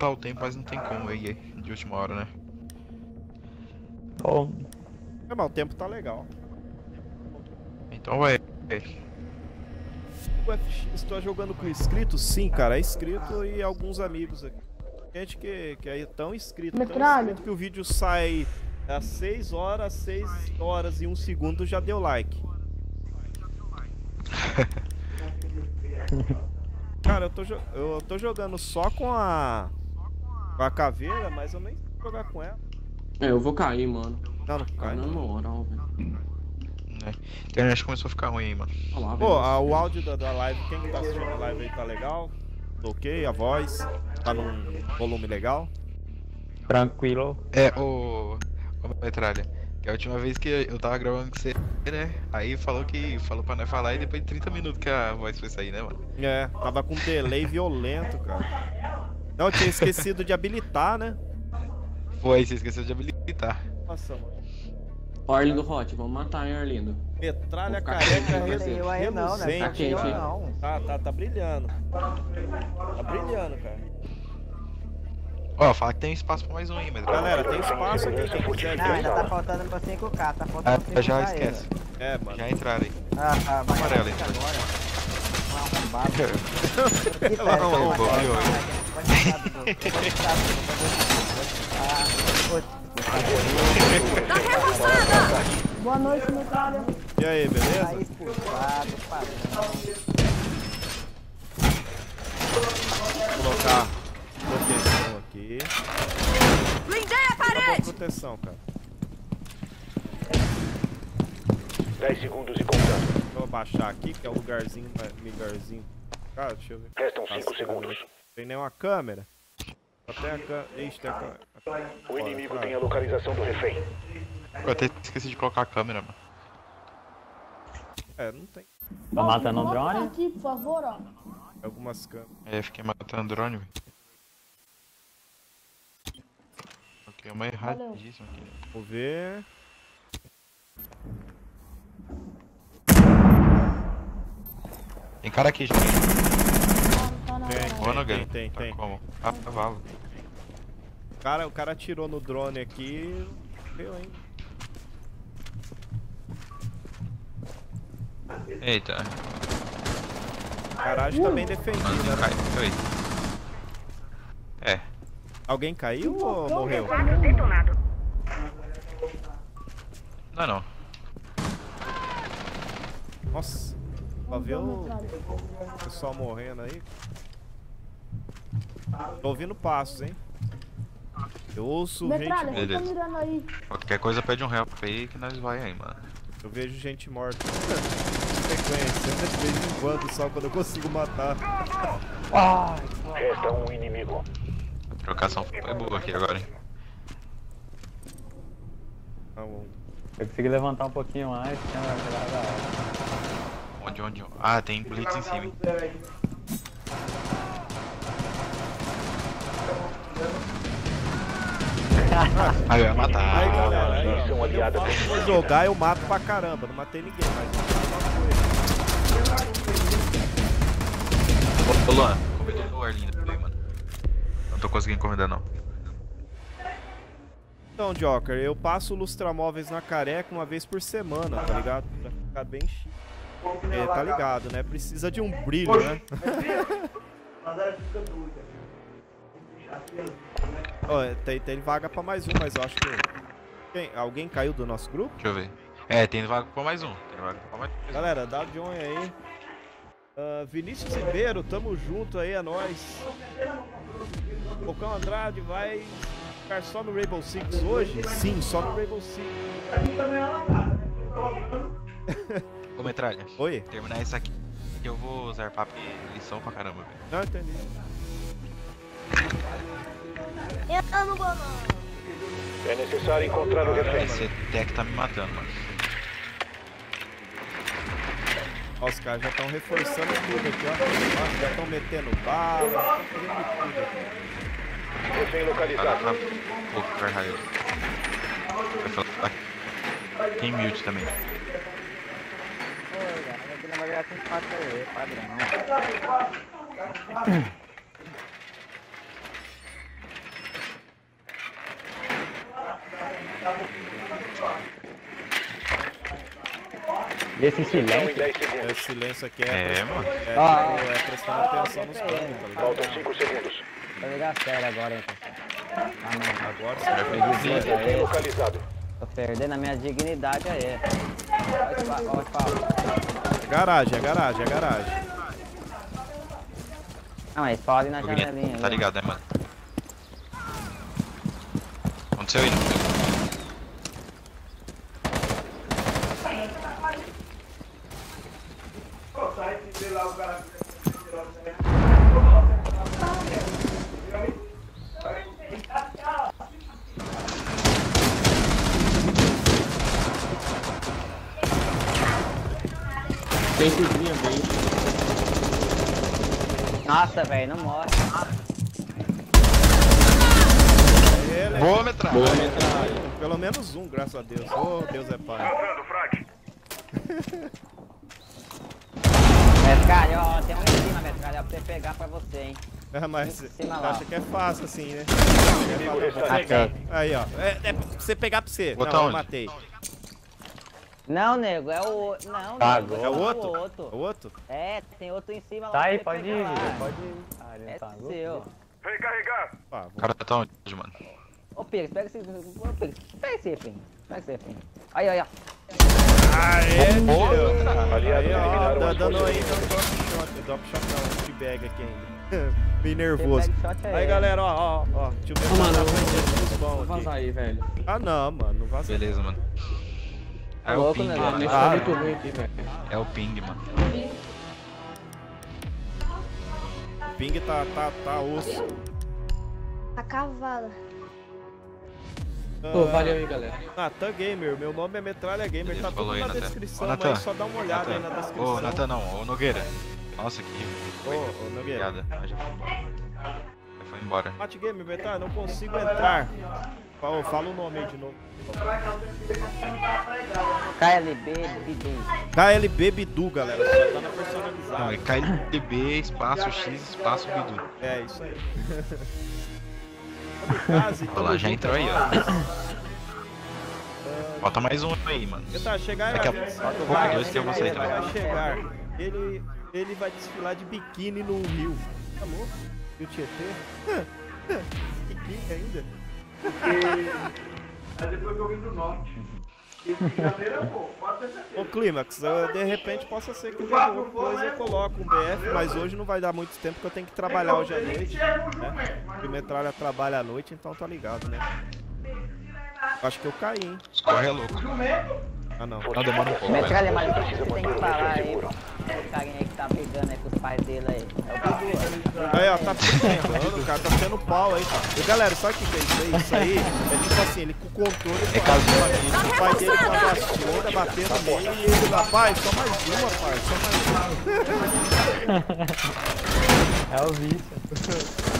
adiantar o tempo, mas não tem como aí de última hora, né? Bom, É, mas o tempo tá legal. Então. O FX, tô jogando com inscrito? Sim, cara, é inscrito e alguns amigos aqui. Gente que, que é tão inscrito, tão inscrito que o vídeo sai às 6 horas, 6 horas e 1 segundo já deu like. Cara, eu tô, eu tô jogando só com a. Com a caveira, mas eu nem sei jogar com ela. É, eu vou cair, mano. Não, não Tá cai. dando não. moral, velho. A internet começou a ficar ruim aí, mano. Olha lá, Pô, a- o áudio da, da live, quem que tá assistindo a live aí tá legal? Ok? A voz? Tá num volume legal? tranquilo. É, ô. Ô, Metralha. Que a última vez que eu tava gravando com você, né? Aí falou que. Falou pra nós falar e depois de 30 minutos que a voz foi sair, né, mano? É, tava com um delay violento, cara. Não, eu tinha esquecido de habilitar, né? Foi, você esqueceu de habilitar. Nossa, mano. Ó, Arlindo Hot, vamos matar, hein, Arlindo. Metralha careca não, né? reluzente. Tá. Tá, tá, tá brilhando. Tá brilhando, cara. Ó, fala que tem espaço pra mais um aí, Metralha. Galera, tem espaço aqui, quem quiser Não, ainda tá faltando pra 5k, tá Ah, faltando 5k já esquece. É, mano. Já entraram aí. Ah, ah, vai Amarelo, agora. Um arrombado. Que Não, sério, não, vai, vai, Boa noite, metralha. E aí, beleza? expulsado, padrão. Vou colocar proteção aqui. Blindei a parede! proteção, cara. 10 segundos e contando. Vou abaixar aqui, que é o lugarzinho, lugarzinho. Cara, deixa eu ver. Restam Nossa, 5 segundos. Tem nenhuma câmera? Até a câmera. Ixi, tem a câmera. O inimigo tem a localização do refém. Eu até esqueci de colocar a câmera, mano. É, não tem Tá matando o drone? aqui, por favor, ó. algumas câmeras. É, fiquei matando drone, velho. Ok, uma erradíssima aqui. Vou ver. Tem cara aqui já. Tá Tem, hora. tem, tem, tem, Tá tem. como? Ah, cavalo. O cara, o cara atirou no drone aqui. Deu, hein? Eita. Garagem tá bem defendida, Mano, né? cai. Foi. É. Alguém caiu ou morreu? Não, não. Nossa. Só vê o pessoal morrendo aí. Tô ouvindo passos, hein? Eu ouço gente Metralha, tá Beleza. aí. Qualquer coisa pede um help aí que nós vai aí, mano. Eu vejo gente morta. Sequência, de vez em quando, só quando eu consigo matar. Resta um inimigo. A trocação foi boa aqui agora, hein. Ah, bom. Eu consegui levantar um pouquinho mais, tinha. Onde, onde? Ah, tem blitz em cima. Aí eu ia matar. Aí, galera, aí, eu jogar, eu mato pra caramba. Não matei ninguém, mas. Ô, Luan, convidou o Arlindo também, mano. Não tô conseguindo encomendar, não. Então, Joker, eu passo lustramóveis na careca uma vez por semana, tá ligado? Pra ficar bem chique. É, tá ligado, né? Precisa de um brilho, né? Ó, tem, tem vaga pra mais um, mas eu acho que. Quem? Alguém caiu do nosso grupo? Deixa eu ver. É, tem vaga pra mais um. Tem vaga pra mais um. Galera, dá join aí. Ah, Vinícius Ribeiro, tamo junto aí, é nóis. Bocão Andrade vai ficar só no Rainbow Six hoje? Sim, só no Rainbow Six. Ô, Metralha, Oi? terminar isso aqui. Eu vou usar papo e lição pra caramba, velho. Não entendi. Eu não vou, não. É necessário encontrar o refém. Esse tech tá me matando, mano. Ó, os caras já estão reforçando tudo aqui, ó. Nossa, já estão metendo bala, fazendo tudo aqui. Refém Tá, localizado. tá raio. Vai falar. Tem mute também aqui na madeira tem 4 TV, padrão. Esse silêncio? Esse silêncio aqui é. É, mano. É, ah, é, é prestando atenção nos planos, tá Faltam 5 segundos. Vou ligar sério agora, hein, pessoal. Ah, não. Agora você vai perder. Localizado. Tô perdendo a minha dignidade aí. Olha o espaço. Garagem, é garagem, é garagem. Não, mas pode ir na janelinha. Tá ligado, né, mano? Aconteceu aí, cozinha bem. Nossa, velho, não morre. Boa, metralha. Boa metralha. pelo menos um, graças a Deus. Oh, Deus é pai. Lançando frag. Metralha, ó, tem um em cima, metralha, pra você pegar pra você, hein. É, mas acha que é fácil assim, né? É fácil. Aí, ó. É, é pra você pegar pra você. Botar Não, eu onde? matei. Não, nego, é o. Não, Tá, nego, É o outro? o É o outro. outro? É, tem outro em cima lá. Tá aí, pode ir, pode ir. Ah, ele É tá louco. seu. Recarregar. Ah, O vou... cara tá onde, mano? Ô, Pires, pega esse. Ô, Pires, pega esse refém. Pega esse refém. Aí, aí, ó. Aê, Boa, Aí, ó, as dando aí, dando drop shot. Drop shot não, teabag aqui ainda. Bem nervoso. É Aí, galera, ó, ó, ó. Deixa eu ver mano, eu os Vou vazar aqui. aí, velho. Ah, não, mano, não vaza. Beleza, mano. É o ping, Ah, mano. tá Ah, velho. É o ping, mano. O ping tá, tá, tá osso. A cavala. Pô, valeu aí, galera. Natan Gamer, meu nome é Metralha Gamer, Ele tá tudo aí, na Natan. descrição, Ô, mas só dá uma olhada aí na descrição. Ô, Natan não, ô Nogueira. Nossa, que. Ô, ô, Nogueira. Ah, Já foi embora. Já foi embora. Mate Gamer, Metralha, não consigo entrar. Fala, fala o nome aí de novo. KLB Bidu. KLB Bidu, galera, só tá na Não, personalizada. é KLB, espaço X, espaço Bidu. É, isso aí. Olha lá, já entrou aí, ó. Bota mais um aí, mano. Tá, chegar Daqui a pouco vai, dois tem você, ele tá? vai chegar. Ele, ele vai desfilar de biquíni no rio. Tá louco? E o Tietê? biquíni ainda? Ô Clímax, eu, de repente possa ser que alguma coisa eu coloco um BF, mas hoje não vai dar muito tempo porque eu tenho que trabalhar hoje à noite. Né? Porque o Metralha trabalha à noite, então tá ligado, né? Acho que eu caí, hein? Corre é louco. Ah não. Não, demora um pouco. Metralha, mas o que Precisa você tem que falar aí? O carinha aí que tá brigando aí com os pais dele aí. É o Bidu. Aí, ó, tá ferrando, cara, tá tendo pau aí, cara. E galera, sabe o que é isso aí? Isso aí é tipo assim, ele com o controle É caso de o pai dele com a vassoura batendo nele e ele, rapaz, só mais uma, pai, só mais uma. É o vício.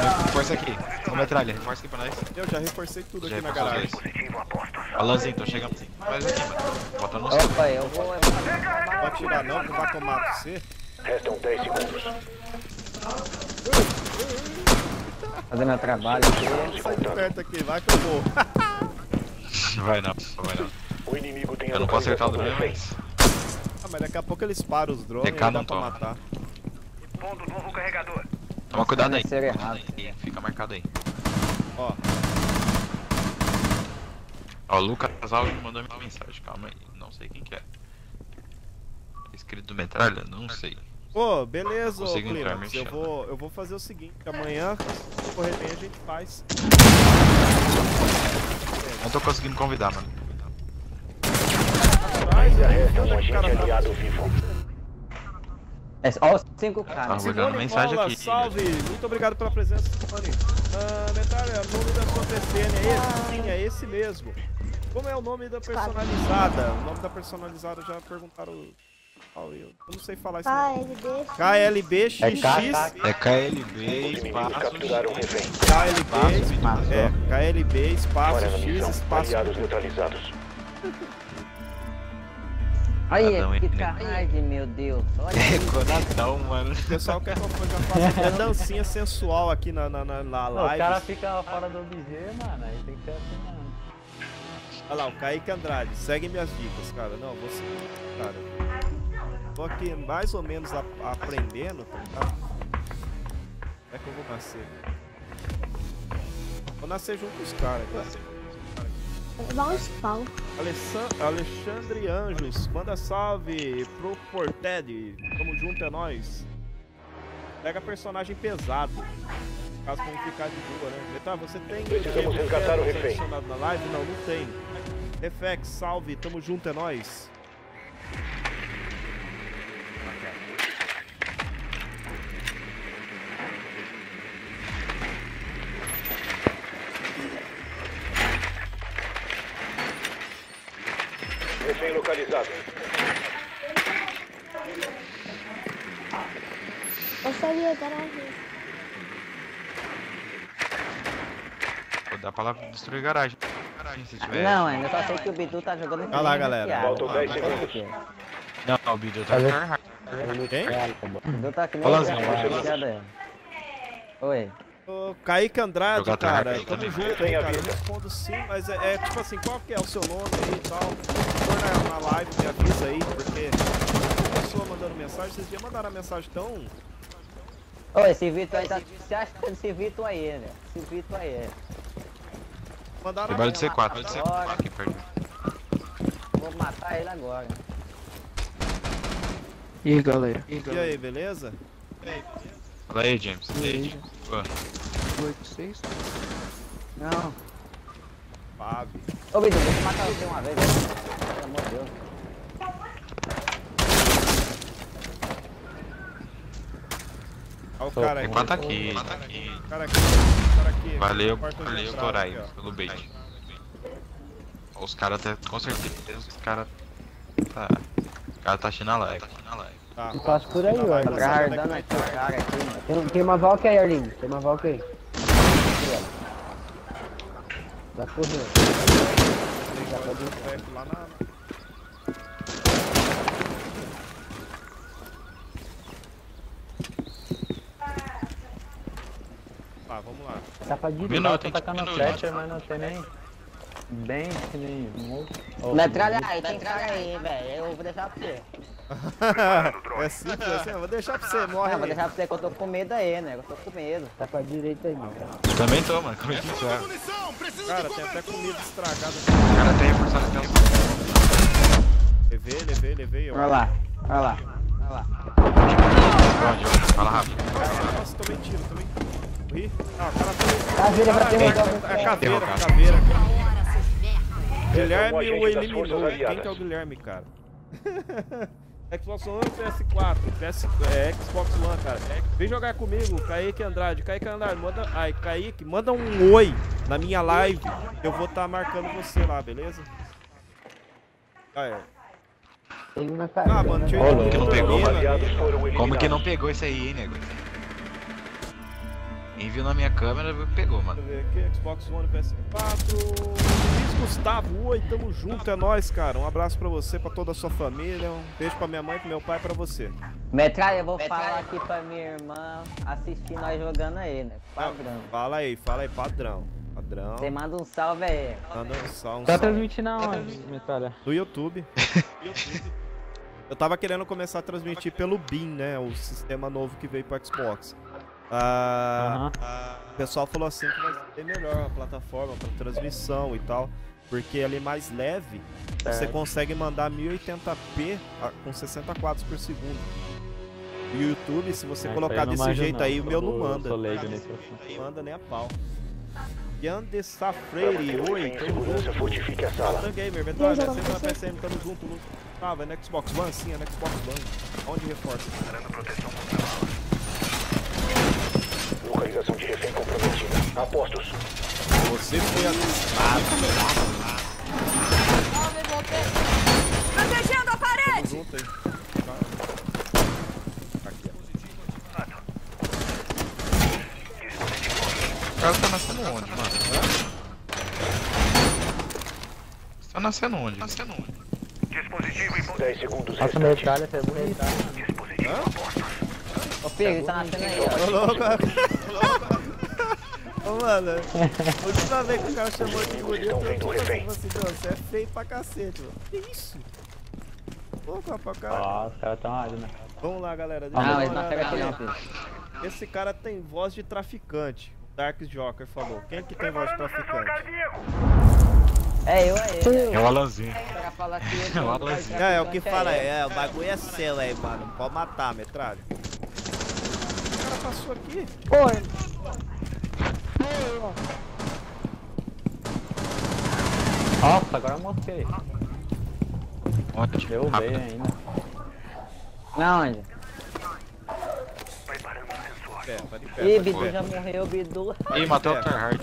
Reforça aqui. Ô, metralha, reforça aqui pra nós. Eu já reforcei tudo Já aqui na garagem. Alanzinho, tô chegando assim. Faz aqui, mano. Bota no seu. Opa, eu vou. Eu vou fazer Não pode tirar não, que vai tomar você. Restam 10 segundos. fazer meu trabalho aqui. Sai de perto aqui, vai que eu vou. Vai não, vai não. O inimigo tem Eu não posso acertar o do drone, mas. Ah, mas daqui a pouco eles param os drones e dá não pra matar. Pondo novo carregador. Toma cuidado aí. Ser errado. Fica marcado aí. Ó, Ó, o Lucas Alves mandou minha mensagem. Calma aí. Não sei quem que é. Tá Escrito metralha? Não sei. Pô, beleza, ô Climax. Eu vou, eu vou fazer o seguinte, amanhã, se correr bem, a gente faz. Não tô conseguindo convidar, mano. Mas, aí, um cara tá- aliado vivo. É só os 5K, Tá, né? dando mensagem aqui. salve! Muito obrigado pela presença, Simone. Ah, Metralha, o nome da sua PCN é esse? Sim, é esse mesmo. Como é o nome da personalizada? O nome da personalizada já perguntaram. Ah, eu, eu não sei falar isso. não. KLB. KLBXX. É É KLB, inimigos espaço. capturaram o refém. KLB. É, KLB, espaço X, espaço. Aliados neutralizados. Aí, Adão, hein? fica hard, meu Deus. Olha É coração, mano. O pessoal quer que eu já faça até dancinha sensual aqui na, na, na, na Pô, o live. cara fica fora do objeto, mano. Aí tem que ser assim, mano. Olha lá, o Kaique Andrade, segue minhas dicas, cara. Não, você. Cara. Tô aqui mais ou menos a- aprendendo, tá? Como é que eu vou nascer? Vou nascer junto com os caras, cara. Spawn. Alexandre Anjos, manda salve pro Ported. Tamo junto, é nóis. Pega personagem pesado. Caso não ficar de boa, né? Tá, você tem. Precisamos resgatar o refém. adicionado na live? Não, não tem. Reflex, salve, tamo junto, é nóis. Refém localizado. Eu sabia, garagem. Pô, dá pra lá destruir garagem. Garagem se tiver. Não, ainda só sei que o Bidu tá jogando Olha lá, galera. Faltam 10 segundos. Não, o vídeo tá hard. Quem? O Bidu tá que nem Fala o assim, Zé, fala ligado? Oi. Ô, Kaique Andrade, Jogar cara, tamo também. junto aí, cara. Eu respondo sim, mas é, é tipo assim, qual que é o seu nome aí e tal? Se for na, na live, me avisa aí, porque a pessoa mandando mensagem, vocês já mandaram a mensagem tão. Ô, esse Vitor aí tá. Você acha que esse Vitor aí, né? Esse Vitor aí é. Mandaram Tem a bala de C4, bala de C4 aqui perto. Vou matar ele agora. E aí, galera? E aí, beleza? Fala aí, James. E aí, James? Pô, Oi, vocês? Não. Fábio. Ô, Bidu, deixa eu matar você uma vez. né? Pelo amor de Deus. Olha o cara Tem aqui. quatro aqui. Quatro aqui. O cara aqui. O cara aqui. Valeu, valeu, pelo bait. Os caras até, com certeza, os caras tá... Os caras tá achando a live. Tá. Passo por aí, ó. Tá Guardando aqui o cara aqui, mano. Tem, tem uma Valk aí, Arlindo. Tem uma Valk aí. Tá correndo. Tem que fazer Tá, vamos lá. Tá pra direita. Minuto, Tô hein? tacando Minuto. Fletcher, mas não tem nem. Bem que nem. outro. Metralha aí, tem cara aí, velho. Eu vou deixar pra você. é simples assim, eu vou deixar pra você, morre Não, vou deixar pra você que eu tô com medo aí, né? Eu tô com medo. Tá pra direita aí, mano. Eu também tô, mano. Como é que funciona? Cara, tem até comida estragada. O cara tem reforçado até os... Levei, levei, levei. Olha lá, olha lá, olha lá. Fala rápido. Nossa, tomei tiro, tomei. Morri? Ah, o cara. Tá, vira pra derrubar É você. caveira, caveira. Guilherme o eliminou. Quem que é o Guilherme, cara? Xbox One ou PS4? PS, é, Xbox One, cara. Vem jogar comigo, Kaique Andrade. Kaique Andrade, manda. Ai, Kaique, manda um oi na minha live. Eu vou estar marcando você lá, beleza? Ah, é. Ah, mano, tinha Como que não pegou, menina, mano? Aliados foram eliminados. Como que não pegou isso aí, hein, nego? Quem viu na minha câmera viu que pegou, mano. Deixa eu ver aqui, Xbox One, PS4. Luiz Gustavo, oi, tamo junto, é nóis, cara. Um abraço pra você, pra toda a sua família. Um beijo pra minha mãe, pro meu pai e pra você. Metralha, eu vou falar aqui pra minha irmã assistir nós jogando aí, né? Padrão. Fala aí, fala aí, padrão. Padrão. Você manda um salve aí. Manda um salve. Tá transmitindo aonde, Metralha? Do YouTube. Eu tava querendo começar a transmitir pelo BIM, né? O sistema novo que veio pro Xbox. Ah, Aham. O pessoal falou assim que vai ser melhor a plataforma para transmissão e tal. Porque ele é mais leve. Você consegue mandar 1080p a- com 60 quadros por segundo. E o YouTube, se você É, colocar desse jeito não. aí, o meu não manda. Não manda nem a pau. Yande Safreire, oi, tamo junto. Fortifique a sala. Tan Gamer, joga sempre na? PSN, tamo junto, Lu. Ah, vai no Xbox One? Sim, é no Xbox One. Onde reforça? Localização de refém comprometida. Apostos. Você foi avisado. Protegendo a parede! Aqui. O cara tá nascendo onde, mano? Você tá nascendo onde? Nascendo onde? 10 segundos Nossa, restantes. metralha, você é bonita. Ô, filho, ele tá nascendo aí, ó. Ô, louco. Ô, mano, a última vez que o cara chamou de bonito, eu tipo assim, "Não, você é feio pra cacete, mano. Que isso? Pô, rapaz, cara. Ó, os caras tão ali, né? Vamos lá, galera. deixa Não, eles não pegam olhada aqui não, filho. Esse cara tem voz de traficante. Dark Joker falou. Quem que tem voz de traficante? É eu, é ele. É o Alanzinho. É o sou Alanzinho. É, é o que fala, é, o bagulho é seu aí, mano. Não pode matar, metralha. O cara passou aqui. Nossa, agora eu mosquei. Onde? Derrubei ainda. Na onde? Pé, tá de pé. Ih, tá de Bidu pé. já morreu, Bidu. Ih, matou É. o Tryhard.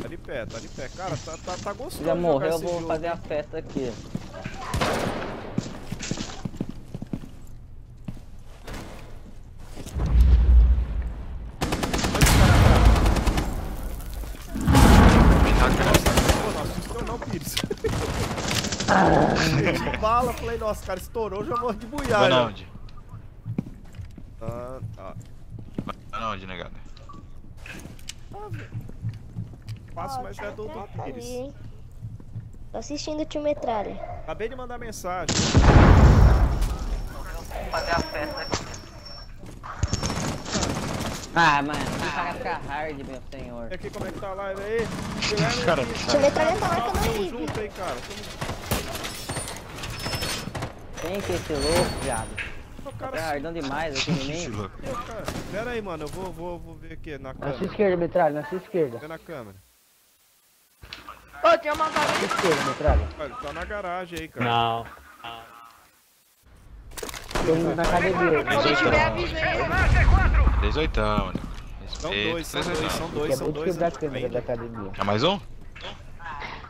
Tá de pé, tá de pé. Cara, tá, tá, tá gostoso. Já morreu, eu vou jogo, fazer a festa aqui. Pô, não assustou não, Pires. de bala, falei, nossa, cara, estourou, já morro de Vai buiar. na já. onde? Ah, tá. Vai na onde, negado? Ah, velho. Fácil, mas é do, do Tá ali, Pires. hein? Tô assistindo o tio Metralha. Acabei de mandar mensagem. Fazer a festa aqui. Ah, mano, o cara fica hard, meu senhor. E aqui, como é que tá a live aí? Cara, aqui. Tio Metralha tá marcando Tamo aí. junto aí, cara. Quem que é esse louco, viado? Tá Cara, hardão demais aqui em mim. louco. Pera aí, mano, eu vou, vou, vou ver aqui na Na sua câmera. esquerda, metralha, na sua esquerda. Vê na câmera. Na sua esquerda, metralha. Olha, tá na garagem aí, cara. Não. Tô indo na academia. Dezoitão, né? São Respeito, dois, são dois, são dois, são Acabou de dois. quebrar a câmera da Vem. academia. Quer mais um?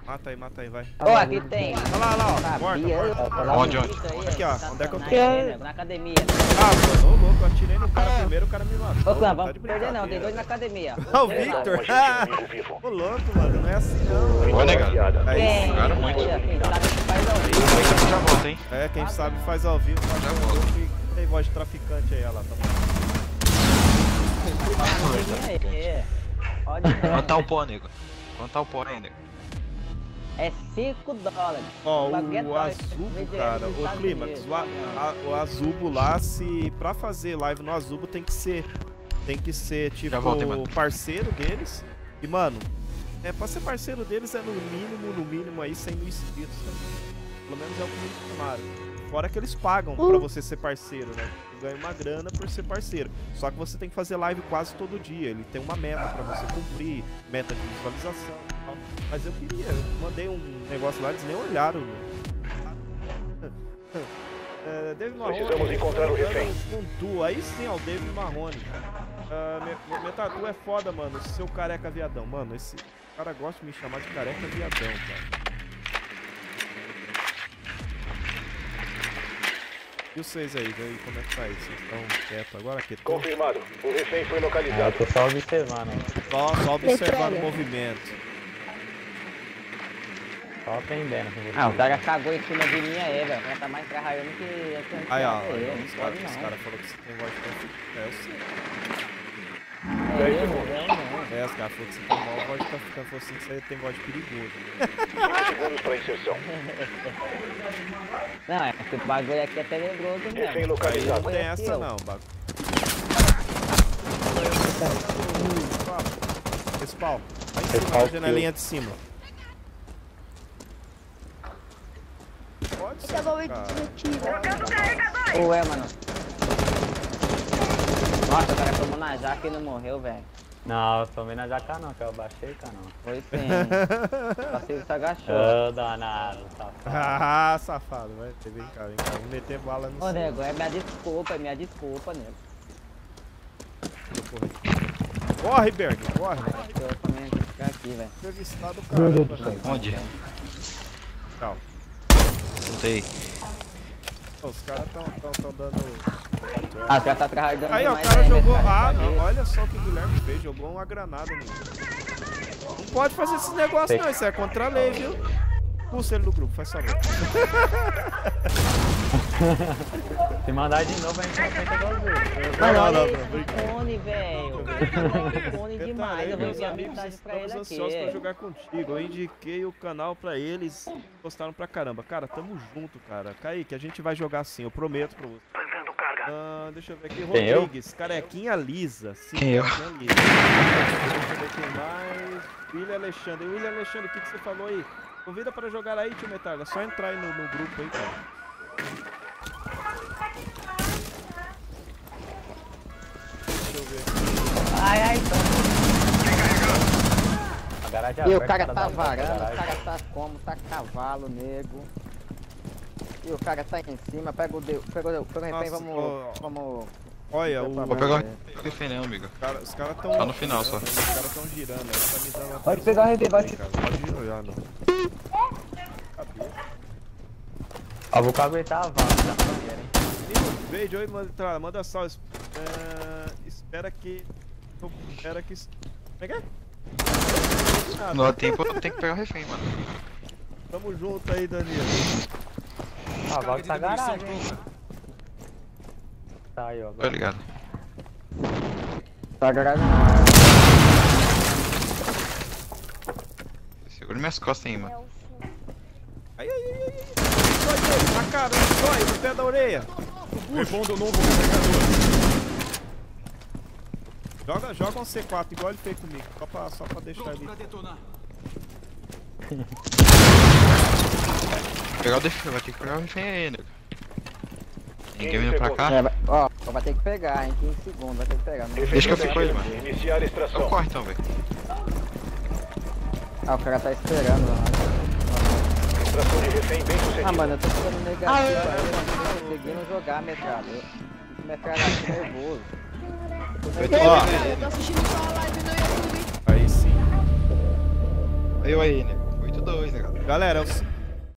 Mata aí, mata aí, vai. Ó, aqui tem. Olha lá, olha lá, ó. Morta, Sabia, morta. eu- Tá Onde, onde? Aqui, ó, tá onde é que eu tô? né? Na academia. Ah, mano, ô louco, eu atirei no cara primeiro, o cara me matou. Ô, Clã, tá vamos de perder não, tem dois na academia. Ah, o. Victor? Um. Ô louco, mano, não é assim não. Boa, negado. Quem? Jogaram muito. Ó, Quem sabe faz ao vivo. Já volta, hein? É, quem sabe faz ao vivo, faz Já e tem voz de traficante aí, olha lá. Tá É, Quanto tá o pó, nego? Quanto tá o pó aí, nego? É 5 dólares. Ó, é o top. Azubo, cara, o Clímax, o, a- a- o Azubo lá, se pra fazer live no Azubo tem que ser, tem que ser tipo voltei, mano. parceiro deles. E mano, é pra ser parceiro deles é no mínimo, no mínimo aí 100 mil inscritos, né? Pelo menos é o que me informaram. Fora que eles pagam pra você ser parceiro, né? Ganha uma grana por ser parceiro. Só que você tem que fazer live quase todo dia. Ele tem uma meta pra você cumprir, meta de visualização tal. Mas eu queria, eu mandei um negócio lá, eles nem olharam. É, David Marrone. Precisamos encontrar o jogando refém. Com tu, aí sim, ó, o David Marrone. Ah, me- Metatu é foda, mano. Seu careca viadão. Mano, esse cara gosta de me chamar de careca viadão, cara. E vocês aí, aí como é que tá aí? Vocês estão quietos agora? Quietos? Confirmado. O refém foi Ah, eu localizado. tô só observando. Só, só observando o movimento. Só aprendendo com você. Ah, o cara cagou em cima de mim aí, velho. O cara tá mais trarraiando que Aí, ó, não ó, os caras não. cara falaram que você tem voz de traficante. É, eu sei. É, eu, eu não. É, os caras falaram que você tem mal voz de. Falou assim que você tem voz de perigoso. 20 segundos para inserção. Não, é que o bagulho aqui é tenebroso Refém mesmo. Aí não localizado. tem Foi essa não, bagulho. Respawn. Lá em cima, na janelinha de cima. Pode ser, Acabou de cara. tiro. Ué, mano. Nossa, o cara tomou na jaca e não morreu, velho. Não, eu tomei na jaca não, que eu baixei, cara não. Foi sim. Vacilo se agachou. Ô, danado, safado. Ah, safado, vai. Vem cá, vem cá. Vou meter bala no Ô, nego, é minha desculpa, é minha desculpa, nego. Corre, Berg, corre. Eu também que ficar aqui, velho. Entrevistado, cara. céu. Onde? Tchau. Voltei. Os caras tão, tão, tão dando. Ah, o cara tá trarraiando Aí, ó, o cara né, jogou. Ah, não, olha só o que o Guilherme fez. Jogou uma granada no. Não pode fazer esses negócios, não. Isso é contra a lei, viu? Pulsa ele do grupo, faz favor. Se mandar de novo, a gente não tenta igual os outros. Mano, Não, olha esse cone, velho. Cone demais. Eu vou enviar amigos, mensagem pra ele estamos ansiosos pra aqui. jogar contigo. Eu indiquei o canal pra eles, gostaram pra caramba. Cara, tamo junto, cara. Kaique, a gente vai jogar sim, eu prometo pra você. Ah, deixa eu ver aqui, Quem, eu? Rodrigues, carequinha lisa. Sim, Quem, eu? carequinha lisa. Deixa eu ver quem mais. William Alexandre. William Alexandre, o que, que você falou aí? Convida pra jogar aí, tio Metalha. É só entrar aí no, no grupo aí, cara. Ai, ai. A garagem E o cara tá varando, o cara tá como? Tá cavalo, nego. E o cara tá em cima, pega o, de... pega o, pega o refém, vamos... ó, vamos... Olha, o, Vou pegar o refém não, amigo. cara, os caras tão. Só no final, só. Os caras tão girando, né? Tá me dando Pode pegar o refém, Cara, Pode girar, não. Cabeça. Ó, vou aguentar a hein? Menino, Verde, oi, manda, manda salve. Es- é, espera que. Espera que. Como é que é? Ah, Não dá tempo, eu tenho que pegar o refém, mano. Tamo junto aí, Danilo. Ah, vai tá garagem, hein? Tá aí, ó. Tô ligado. Tá garagem Segura minhas costas aí, mano. Ai, ai, ai, ai. Dói, dói, na cara, dói, no pé da orelha. Repondo o novo recarregador. Joga, joga um C4, igual ele fez comigo. Só pra, só pra deixar ele. Pegar o refém, vai ter que pegar o refém aí, nego. Ninguém vindo pra cá? É, vai- ó, vai ter que pegar, em 15 segundos, vai ter que pegar. Não... Deixa que eu fico com ele, mano. Iniciar a Então extração. corre então, velho. Ah, o cara tá esperando lá. Extração de refém bem Ah, sucedida. mano, eu tô ficando negativo aí, eu não tô conseguindo jogar metralha. Eu- Metralha Ó, Eu tô assistindo só a live no YouTube. aí sim. Eu aí, nego. 8-2, né, cara? Galera, é o